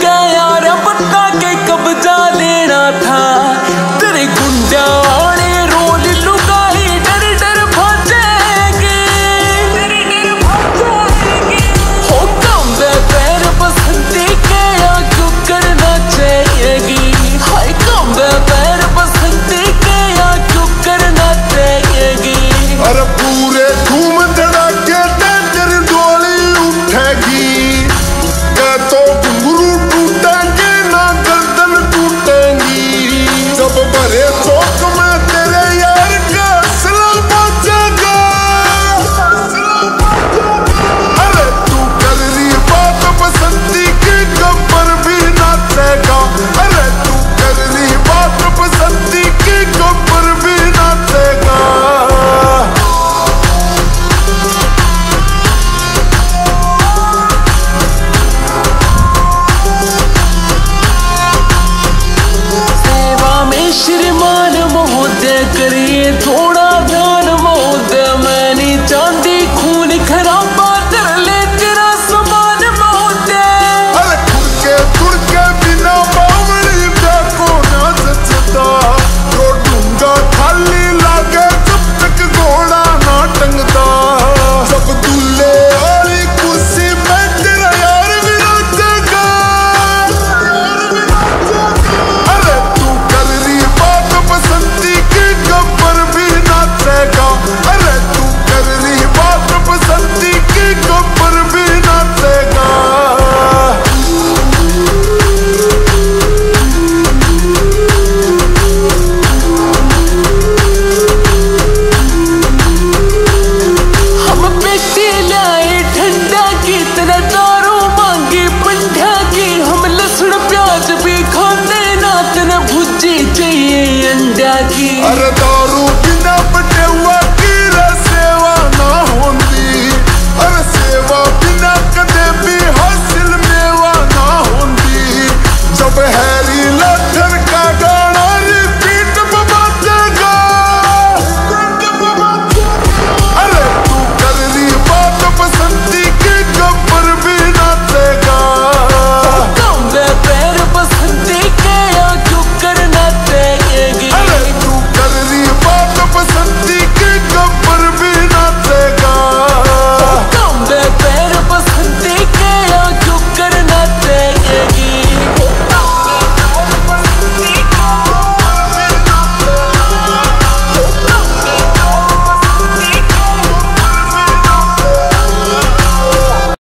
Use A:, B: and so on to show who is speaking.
A: go. त्यागी अरे
B: दारू बिना पटेवा की सेवा ना होंदी अरे सेवा बिना कदे भी हासिल मेवा ना होंदी जब है